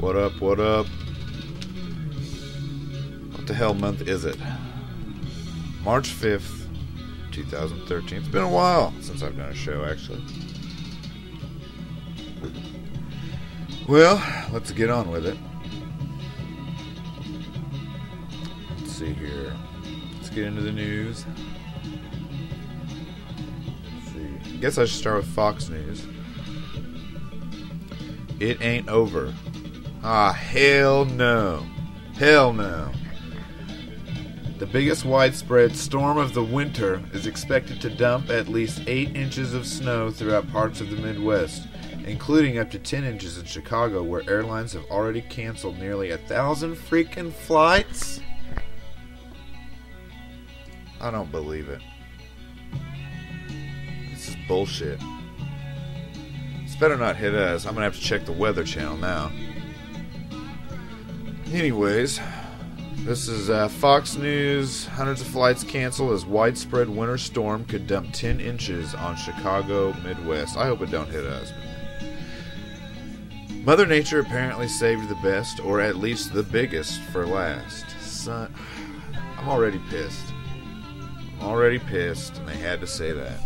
What up, what up? What the hell month is it? March 5th, 2013. It's been a while since I've done a show, actually. Well, let's get on with it. Let's see here. Let's get into the news. Let's see. I guess I should start with Fox News. It ain't over. Ah, hell no. Hell no. The biggest widespread storm of the winter is expected to dump at least 8 inches of snow throughout parts of the Midwest, including up to 10 inches in Chicago, where airlines have already canceled nearly a thousand freaking flights. I don't believe it. This is bullshit. This better not hit us. I'm gonna have to check the Weather Channel now. Anyways, this is uh, Fox News. Hundreds of flights canceled as widespread winter storm could dump 10 inches on Chicago Midwest. I hope it don't hit us. Mother Nature apparently saved the best, or at least the biggest, for last. Son, I'm already pissed. I'm already pissed, and they had to say that.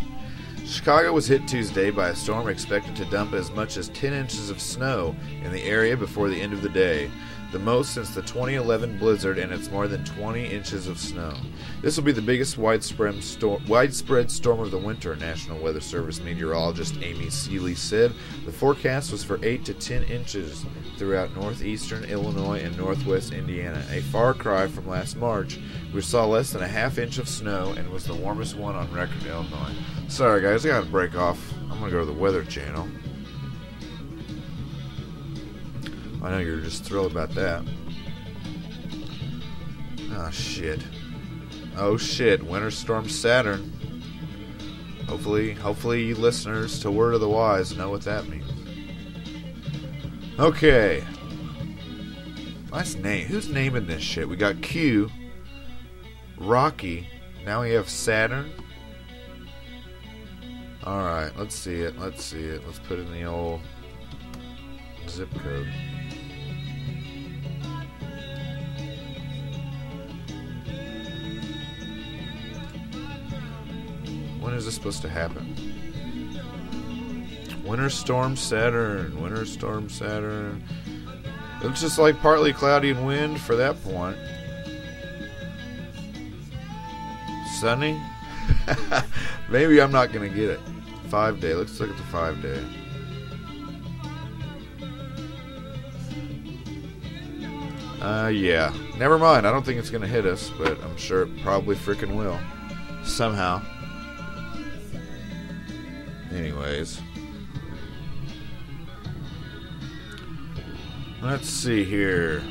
Chicago was hit Tuesday by a storm expected to dump as much as 10 inches of snow in the area before the end of the day the most since the 2011 blizzard, and it's more than 20 inches of snow. This will be the biggest widespread storm, widespread storm of the winter, National Weather Service meteorologist Amy Seeley said. The forecast was for 8 to 10 inches throughout northeastern Illinois and northwest Indiana, a far cry from last March, which saw less than a half inch of snow and was the warmest one on record in Illinois. Sorry, guys, I gotta break off. I'm gonna go to the Weather Channel. I know you're just thrilled about that. Oh shit. Oh shit, Winter Storm Saturn. Hopefully, hopefully you listeners to Word of the Wise know what that means. Okay. Nice name. Who's naming this shit? We got Q, Rocky, now we have Saturn. Alright, let's see it. Let's see it. Let's put in the old zip code. Is this supposed to happen? Winter Storm Saturn. Winter Storm Saturn. It's just like partly cloudy and wind for that point. Sunny? Maybe I'm not going to get it. Five day. Let's look at the five day. Uh, yeah. Never mind. I don't think it's going to hit us, but I'm sure it probably freaking will. Somehow. Anyways. Let's see here.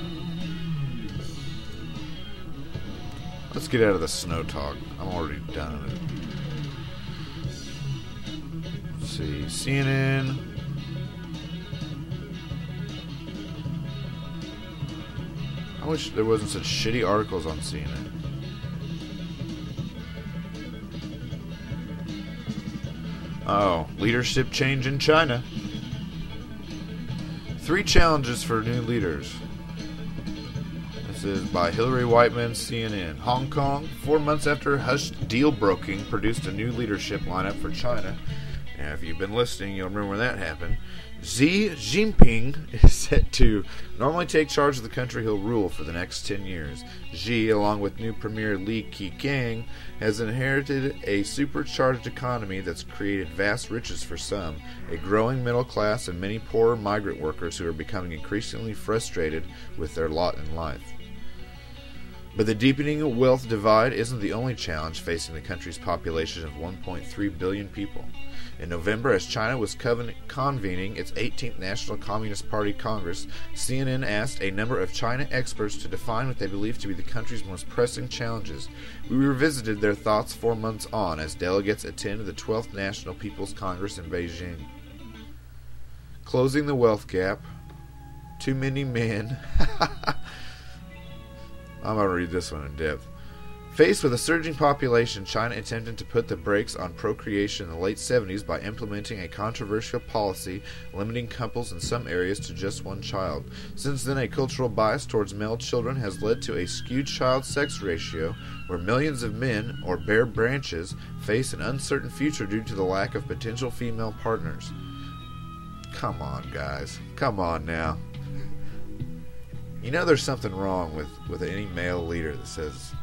Let's get out of the snow talk. I'm already done. Let's see. CNN. I wish there wasn't such shitty articles on CNN. Oh, leadership change in China. Three challenges for new leaders. This is by Hilary Whiteman, CNN. Hong Kong, four months after hushed deal broking, produced a new leadership lineup for China. Now, if you've been listening, you'll remember when that happened. Xi Jinping is set to normally take charge of the country he'll rule for the next 10 years. Xi, along with new Premier Li Keqiang, has inherited a supercharged economy that's created vast riches for some, a growing middle class, and many poor migrant workers who are becoming increasingly frustrated with their lot in life. But the deepening wealth divide isn't the only challenge facing the country's population of 1.3 billion people. In November, as China was convening its 18th National Communist Party Congress, CNN asked a number of China experts to define what they believe to be the country's most pressing challenges. We revisited their thoughts four months on as delegates attended the 12th National People's Congress in Beijing. Closing the wealth gap. Too many men. I'm going to read this one in depth. Faced with a surging population, China attempted to put the brakes on procreation in the late 70s by implementing a controversial policy limiting couples in some areas to just one child. Since then, a cultural bias towards male children has led to a skewed child sex ratio where millions of men, or bare branches, face an uncertain future due to the lack of potential female partners. Come on, guys. Come on now. You know there's something wrong with, with any male leader that says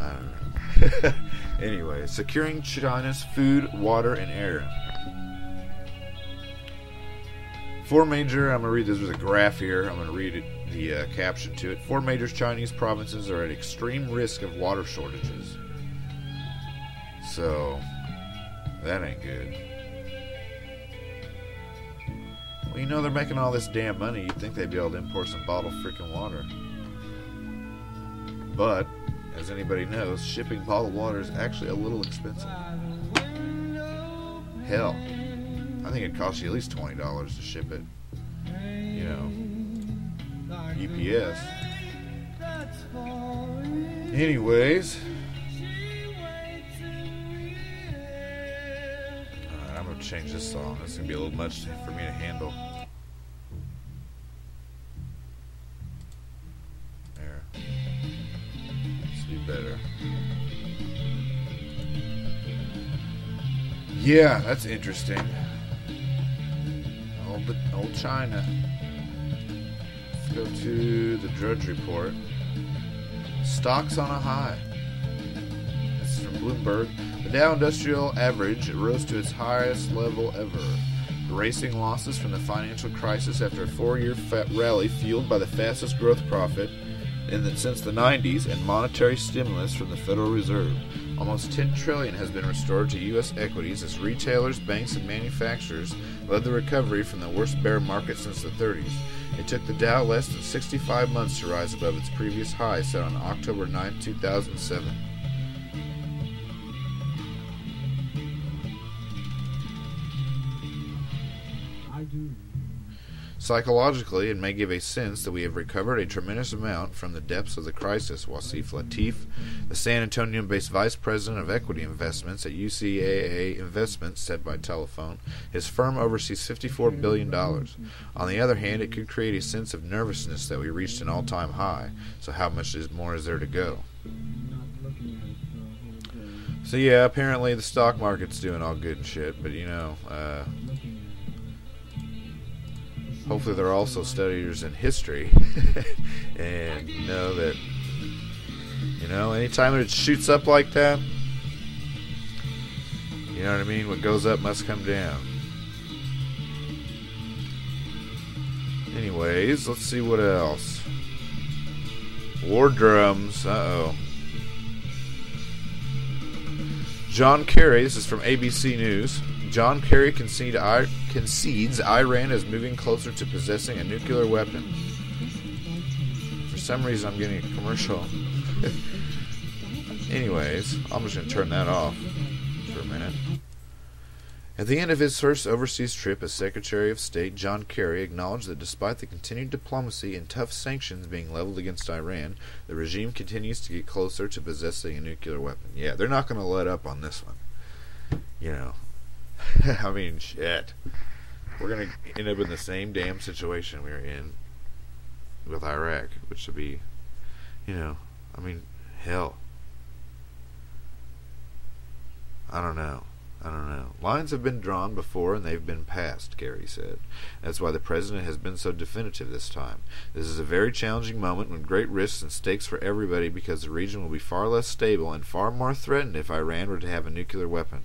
I don't know. anyway, securing China's food, water, and air. Four major, I'm to read this, there's a graph here. I'm to read it, the uh, caption to it. Four major Chinese provinces are at extreme risk of water shortages. So, that ain't good. Well, you know, they're making all this damn money. You'd think they'd be able to import some bottled freaking water. But, as anybody knows, shipping bottled water is actually a little expensive. Hell, I think it costs you at least twenty dollars to ship it. You know, UPS. Anyways, Change this song. It's gonna be a little much for me to handle. There. Will be better. Yeah, that's interesting. Old, old China. Let's go to the Drudge Report. Stocks on a high. This is from Bloomberg. The Dow Industrial Average rose to its highest level ever, erasing losses from the financial crisis after a four-year rally fueled by the fastest growth profit in the, since the 90s and monetary stimulus from the Federal Reserve. Almost 10 trillion has been restored to U.S. equities as retailers, banks, and manufacturers led the recovery from the worst bear market since the 30s. It took the Dow less than 65 months to rise above its previous high set on October 9, 2007. Psychologically, it may give a sense that we have recovered a tremendous amount from the depths of the crisis. Wasif Latif, the San Antonio based vice president of equity investments at USAA Investments, said by telephone. His firm oversees $54 billion. On the other hand, it could create a sense of nervousness that we reached an all time high. So, how much is more is there to go? So, yeah, apparently the stock market's doing all good and shit, but you know, uh, hopefully they're also studiers in history and know that you know anytime it shoots up like that you know what i mean? What goes up must come down. Anyways let's see what else. War drums uh-oh. John kerry this is from abc news. John Kerry concede, I, concedes Iran is moving closer to possessing a nuclear weapon. For some reason, I'm getting a commercial. Anyways, I'm just going to turn that off for a minute. At the end of his first overseas trip as Secretary of State, John Kerry acknowledged that despite the continued diplomacy and tough sanctions being leveled against Iran, the regime continues to get closer to possessing a nuclear weapon. Yeah, they're not going to let up on this one. You know, I mean, shit. We're going to end up in the same damn situation we were in with Iraq, which would be, you know, I mean, hell. I don't know. I don't know. Lines have been drawn before and they've been passed, Kerry said. That's why the president has been so definitive this time. This is a very challenging moment with great risks and stakes for everybody because the region will be far less stable and far more threatened if Iran were to have a nuclear weapon.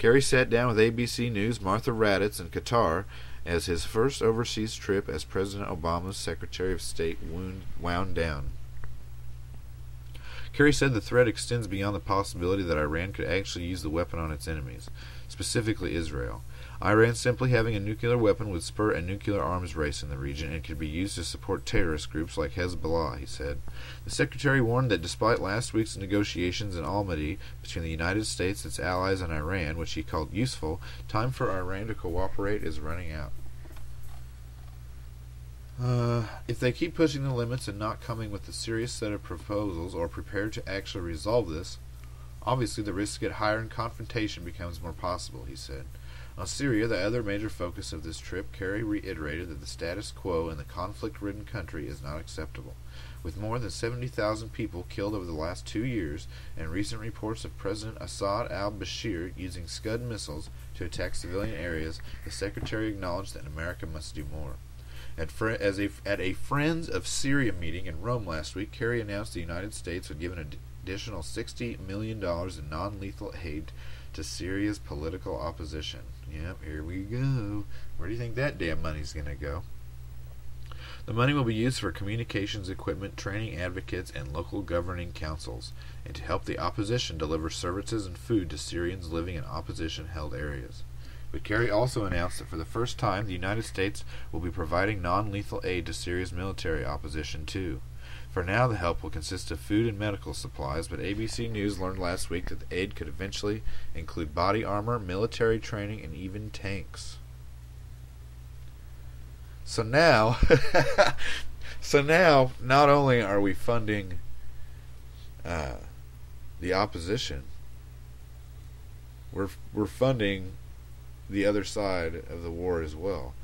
Kerry sat down with ABC News' Martha Raddatz in Qatar as his first overseas trip as President Obama's Secretary of State wound down. Kerry said the threat extends beyond the possibility that Iran could actually use the weapon on its enemies, specifically Israel. Iran simply having a nuclear weapon would spur a nuclear arms race in the region and could be used to support terrorist groups like Hezbollah, he said. The secretary warned that despite last week's negotiations in Almaty between the United States, its allies, and Iran, which he called useful, time for Iran to cooperate is running out. Uh, if they keep pushing the limits and not coming with a serious set of proposals or prepared to actually resolve this, obviously the risks get higher and confrontation becomes more possible, he said. On Syria, the other major focus of this trip, Kerry reiterated that the status quo in the conflict ridden country is not acceptable. With more than 70,000 people killed over the last two years, and recent reports of President Assad al Bashir using Scud missiles to attack civilian areas, the Secretary acknowledged that America must do more. At, fr- a, at a Friends of Syria meeting in Rome last week, Kerry announced the United States would give an additional $60 million in non lethal aid to Syria's political opposition. Yep, here we go. Where do you think that damn money's going to go? The money will be used for communications equipment, training advocates, and local governing councils, and to help the opposition deliver services and food to Syrians living in opposition held areas. But Kerry also announced that for the first time, the United States will be providing non lethal aid to Syria's military opposition, too. For now, the help will consist of food and medical supplies, but ABC News learned last week that the aid could eventually include body armor, military training, and even tanks. So now, so now, not only are we funding uh, the opposition, we're we're funding the other side of the war as well.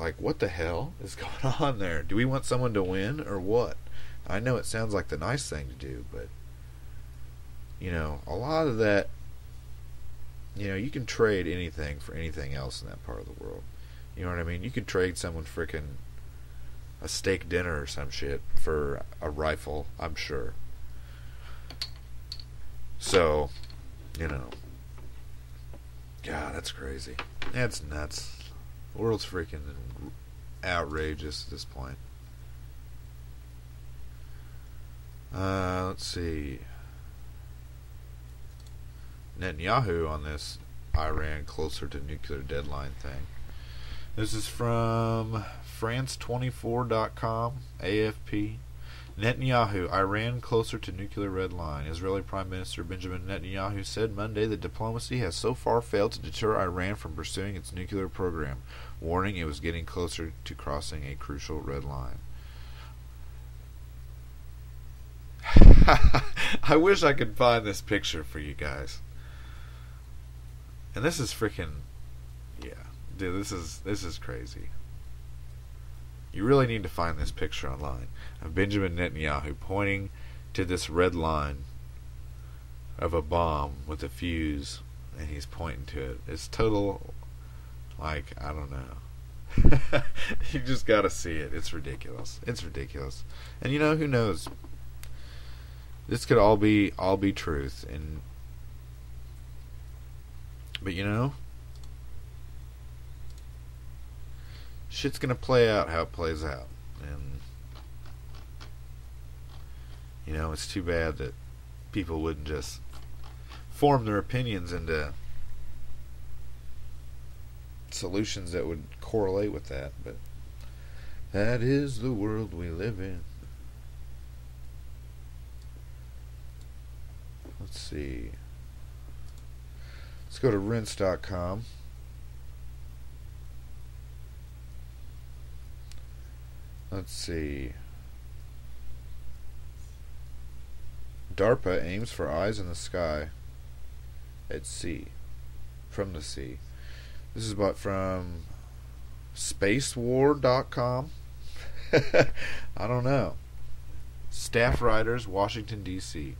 Like, what the hell is going on there? Do we want someone to win or what? I know it sounds like the nice thing to do, but you know, a lot of that you know, you can trade anything for anything else in that part of the world. You know what I mean? You could trade someone freaking a steak dinner or some shit for a rifle, I'm sure. So, you know, God, that's crazy. That's nuts. The world's freaking outrageous at this point. Uh, let's see. Netanyahu on this Iran closer to nuclear deadline thing. This is from France24.com, AFP. Netanyahu, Iran closer to nuclear red line. Israeli Prime Minister Benjamin Netanyahu said Monday that diplomacy has so far failed to deter Iran from pursuing its nuclear program, warning it was getting closer to crossing a crucial red line. I wish I could find this picture for you guys. And this is freaking yeah. Dude, this is this is crazy. You really need to find this picture online of Benjamin Netanyahu pointing to this red line of a bomb with a fuse, and he's pointing to it. It's total, like, I don't know. you just gotta see it. It's ridiculous. It's ridiculous. And you know, who knows? This could all be all be truth and but you know, shit's gonna play out how it plays out, and you know it's too bad that people wouldn't just form their opinions into solutions that would correlate with that. But that is the world we live in. Let's see. Let's go to rense.com. Let's see. DARPA aims for eyes in the sky at sea. From the sea. This is about from spacewar.com. I don't know. Staff writers, Washington, D.C.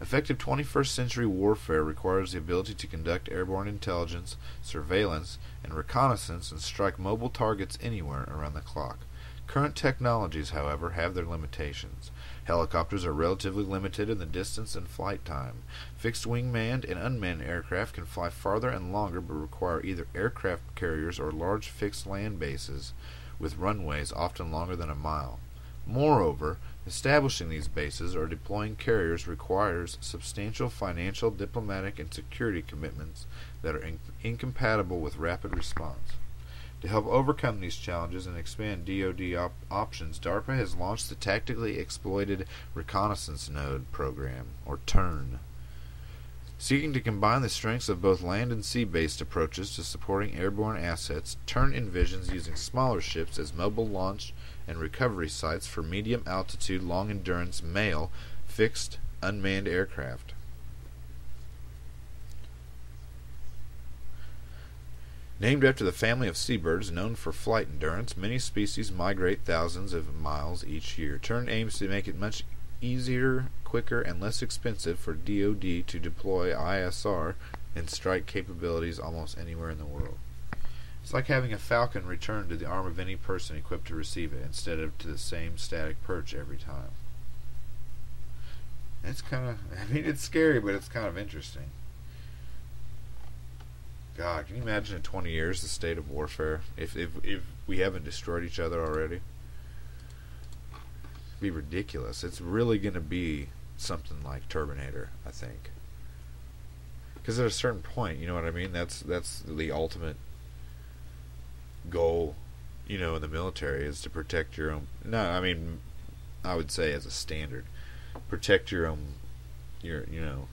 Effective 21st century warfare requires the ability to conduct airborne intelligence, surveillance, and reconnaissance and strike mobile targets anywhere around the clock. Current technologies, however, have their limitations. Helicopters are relatively limited in the distance and flight time. Fixed wing manned and unmanned aircraft can fly farther and longer but require either aircraft carriers or large fixed land bases with runways often longer than a mile. Moreover, establishing these bases or deploying carriers requires substantial financial, diplomatic, and security commitments that are in- incompatible with rapid response. To help overcome these challenges and expand DoD op- options, DARPA has launched the Tactically Exploited Reconnaissance Node Program, or TERN Seeking to combine the strengths of both land and sea based approaches to supporting airborne assets, Tern envisions using smaller ships as mobile launch and recovery sites for medium altitude, long endurance, male, fixed, unmanned aircraft. Named after the family of seabirds known for flight endurance, many species migrate thousands of miles each year. Tern aims to make it much easier, quicker, and less expensive for DoD to deploy ISR and strike capabilities almost anywhere in the world. It's like having a falcon return to the arm of any person equipped to receive it instead of to the same static perch every time. It's kind of, I mean, it's scary, but it's kind of interesting. God, can you imagine in 20 years the state of warfare if if if we haven't destroyed each other already? It'd be ridiculous. It's really going to be something like Terminator, I think. Because at a certain point, you know what I mean. That's that's the ultimate goal, you know, in the military is to protect your own. No, I mean, I would say as a standard, protect your own. Your you know.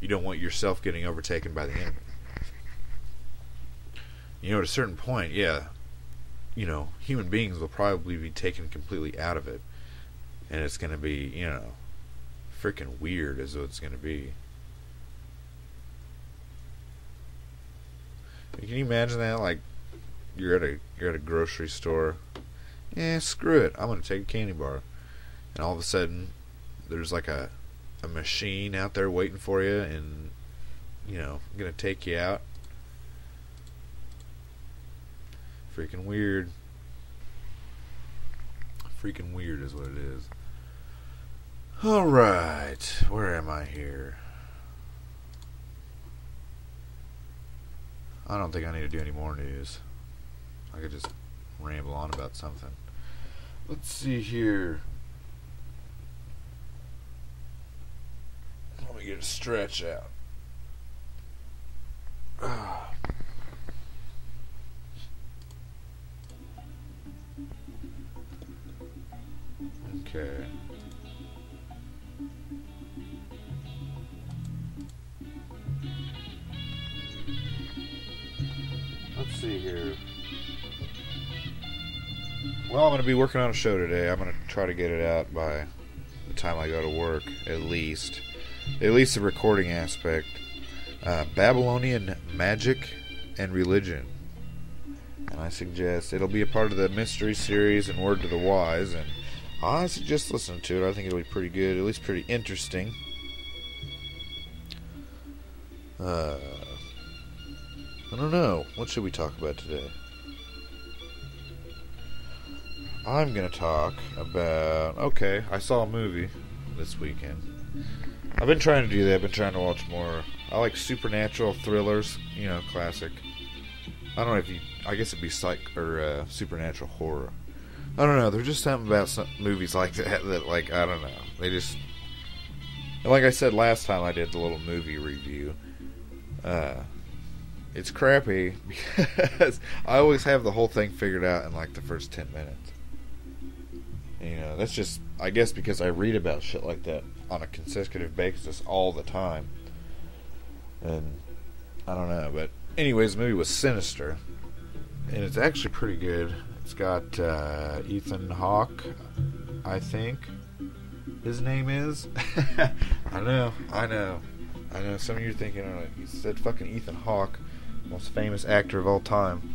You don't want yourself getting overtaken by the enemy you know, at a certain point, yeah, you know, human beings will probably be taken completely out of it, and it's going to be, you know, freaking weird, is what it's going to be. Can you imagine that? Like, you're at a you're at a grocery store. Yeah, screw it. I'm gonna take a candy bar, and all of a sudden, there's like a a machine out there waiting for you, and you know, gonna take you out Freaking weird. Freaking weird is what it is. Alright, where am I here? I don't think I need to do any more news. I could just ramble on about something. Let's see here. Let me get a stretch out. Ah. Okay. Let's see here. Well, I'm going to be working on a show today. I'm going to try to get it out by the time I go to work, at least. At least the recording aspect. Uh, Babylonian magic and religion. And I suggest it'll be a part of the mystery series and Word to the Wise. And I suggest listening to it. I think it'll be pretty good, at least pretty interesting. Uh, I don't know. What should we talk about today? I'm going to talk about. Okay, I saw a movie this weekend. I've been trying to do that. I've been trying to watch more. I like supernatural thrillers, you know, classic. I don't know if you. I guess it'd be psych or uh, supernatural horror. I don't know. There's just something about some movies like that that, like, I don't know. They just, like I said last time I did the little movie review. Uh, it's crappy because I always have the whole thing figured out in like the first ten minutes. You know, that's just, I guess, because I read about shit like that on a consecutive basis all the time. And I don't know, but anyways, the movie was Sinister, and it's actually pretty good. It's got uh, Ethan Hawke, I think his name is. I know, I know, I know. Some of you are thinking, oh, he said fucking Ethan Hawke, most famous actor of all time.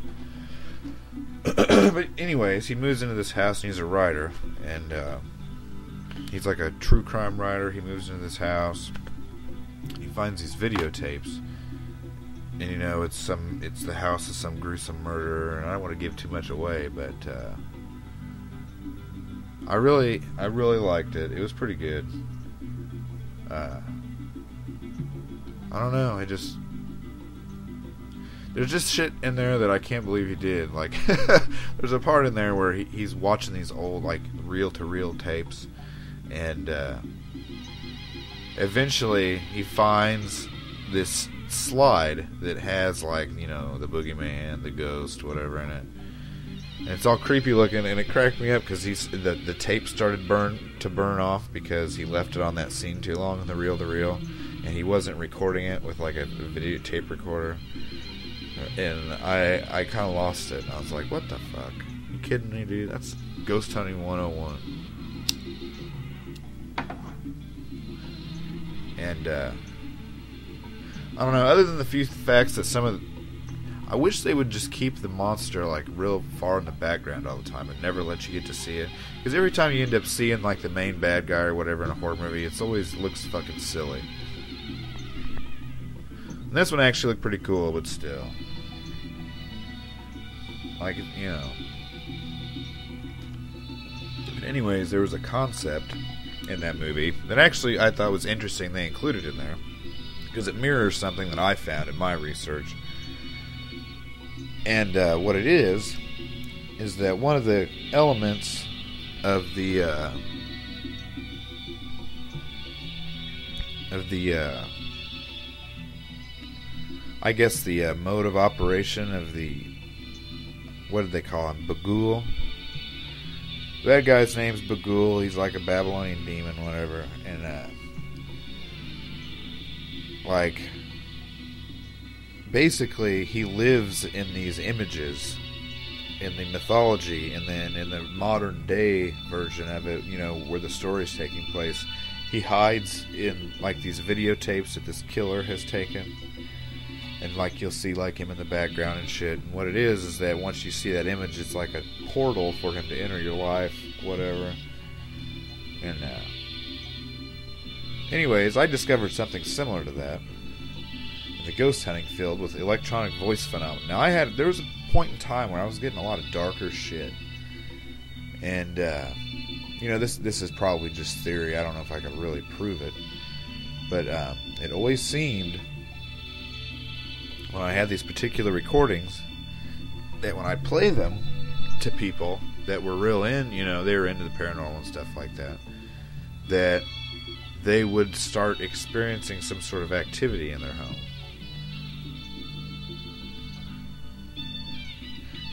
but anyways, he moves into this house and he's a writer, and uh, he's like a true crime writer. He moves into this house. He finds these videotapes and you know it's some it's the house of some gruesome murder and i don't want to give too much away but uh, i really i really liked it. It was pretty good. Uh, i don't know i just there's just shit in there that i can't believe he did like there's a part in there where he, he's watching these old like reel to reel tapes and uh, eventually he finds this slide that has like you know the boogeyman, the ghost, whatever in it. And it's all creepy looking, and it cracked me up because he's the the tape started burn to burn off because he left it on that scene too long in the reel to reel. and he wasn't recording it with like a videotape recorder. And I I kind of lost it. I was like, what the fuck? You kidding me, dude? That's ghost hunting 101. And uh, I don't know. Other than the few facts that some of, the, I wish they would just keep the monster like real far in the background all the time and never let you get to see it. Because every time you end up seeing like the main bad guy or whatever in a horror movie, it's always looks fucking silly. And this one actually looked pretty cool, but still, like you know. But anyways, there was a concept in that movie that actually I thought was interesting they included in there because it mirrors something that I found in my research. And uh, what it is is that one of the elements of the uh, of the uh, I guess the uh, mode of operation of the what did they call him Bughuul that guy's name's Bughuul. He's like a Babylonian demon, whatever. And, uh, like, basically, he lives in these images in the mythology, and then in the modern day version of it, you know, where the story is taking place, he hides in, like, these videotapes that this killer has taken and like you'll see like him in the background and shit. And what it is is that once you see that image, it's like a portal for him to enter your life, whatever. And uh, anyways, I discovered something similar to that in the ghost hunting field with electronic voice phenomena. Now I had there was a point in time where I was getting a lot of darker shit, and uh, you know this this is probably just theory. I don't know if I could really prove it, but um, it always seemed when I had these particular recordings that when I play them to people that were real in, you know, they were into the paranormal and stuff like that, that they would start experiencing some sort of activity in their home.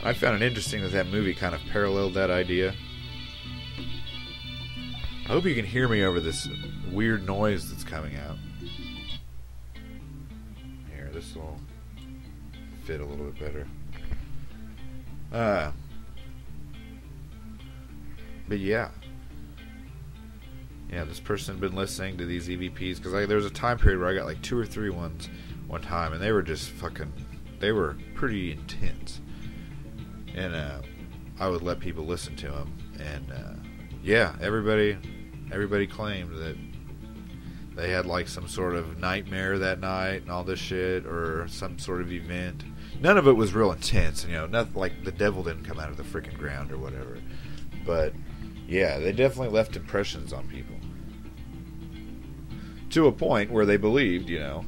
I found it interesting that that movie kind of paralleled that idea. I hope you can hear me over this weird noise that's coming out. Here, this will fit a little bit better. Uh, but yeah. Yeah, this person had been listening to these EVPs because there was a time period where I got like two or three ones one time, and they were just fucking, they were pretty intense. And uh, I would let people listen to them, and uh, yeah, everybody, everybody claimed that they had like some sort of nightmare that night and all this shit, or some sort of event none of it was real intense. You know, nothing like the devil didn't come out of the freaking ground or whatever. But yeah, they definitely left impressions on people to a point where they believed, you know,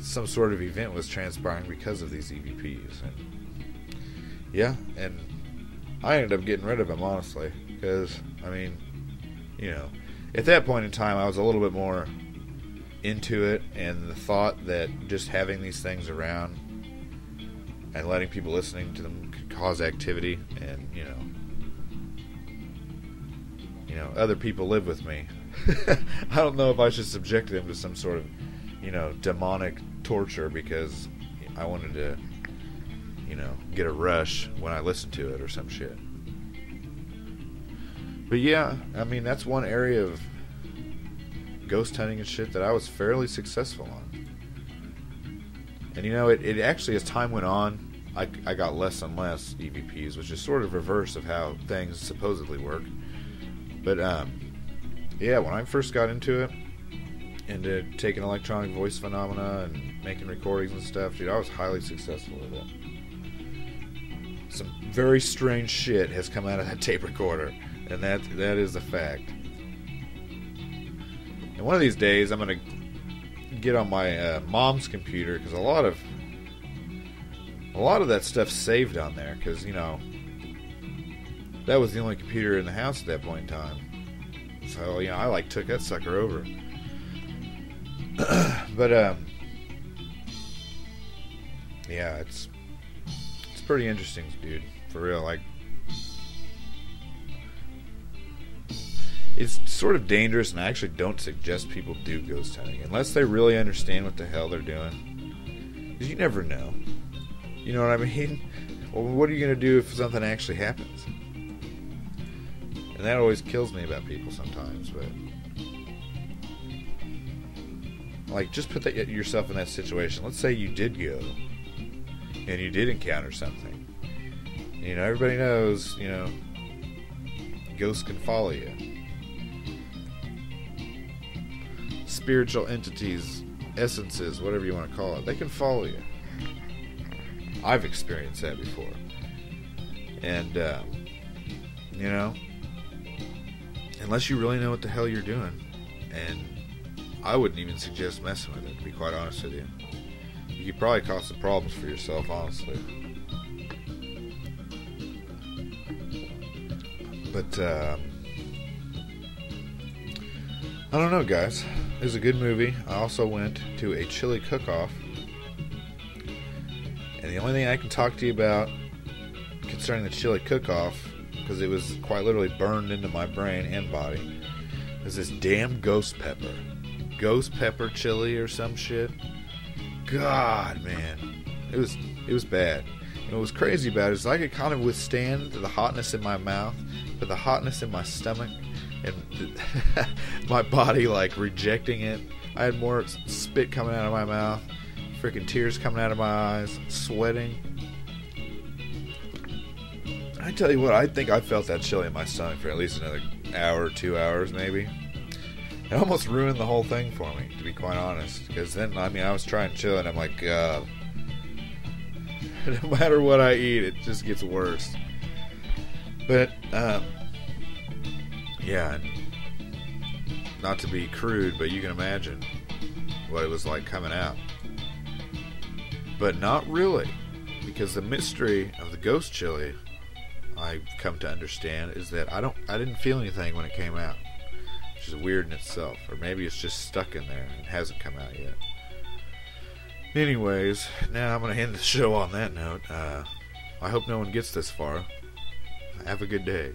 some sort of event was transpiring because of these EVPs. And yeah, and I ended up getting rid of them honestly because I mean, you know, at that point in time, I was a little bit more into it and the thought that just having these things around and letting people listening to them could cause activity and you know you know other people live with me i don't know if i should subject them to some sort of you know demonic torture because i wanted to you know get a rush when i listened to it or some shit but yeah i mean that's one area of ghost hunting and shit that I was fairly successful on. And you know, it, it actually, as time went on, I, I got less and less EVPs, which is sort of reverse of how things supposedly work. But um, yeah, when I first got into it, into taking electronic voice phenomena and making recordings and stuff, dude, I was highly successful with it. Some very strange shit has come out of that tape recorder, and that that is a fact. And one of these days, I'm gonna get on my uh, mom's computer because a lot of a lot of that stuff's saved on there because you know that was the only computer in the house at that point in time. So you know, I like took that sucker over. but um, yeah, it's it's pretty interesting, dude. For real, like it's sort of dangerous, and I actually don't suggest people do ghost hunting unless they really understand what the hell they're doing. Because you never know. You know what I mean? Well, what are you going to do if something actually happens? And that always kills me about people sometimes, but. Like, just put that, yourself in that situation. Let's say you did go and you did encounter something. You know, everybody knows, you know, ghosts can follow you. Spiritual entities, essences, whatever you want to call it, they can follow you. I've experienced that before. And, uh, you know, unless you really know what the hell you're doing, and I wouldn't even suggest messing with it, to be quite honest with you. You could probably cause some problems for yourself, honestly. But, uh, I don't know, guys. It was a good movie. I also went to a chili cook off. And the only thing I can talk to you about concerning the chili cook off, because it was quite literally burned into my brain and body, is this damn ghost pepper. Ghost pepper chili or some shit. God, man. It was it was bad. And what was crazy about it is I could kind of withstand the hotness in my mouth, but the hotness in my stomach and my body like rejecting it. I had more spit coming out of my mouth, freaking tears coming out of my eyes, sweating. I tell you what, I think I felt that chili in my stomach for at least another hour, two hours, maybe. It almost ruined the whole thing for me, to be quite honest. Because then, I mean, I was trying chili, and I'm like, uh, no matter what I eat, it just gets worse. But, um, yeah, not to be crude, but you can imagine what it was like coming out. But not really, because the mystery of the ghost chili, I've come to understand, is that I don't, I didn't feel anything when it came out, which is weird in itself, or maybe it's just stuck in there and hasn't come out yet. Anyways, now I'm to end the show on that note. Uh, I hope no one gets this far. Have a good day.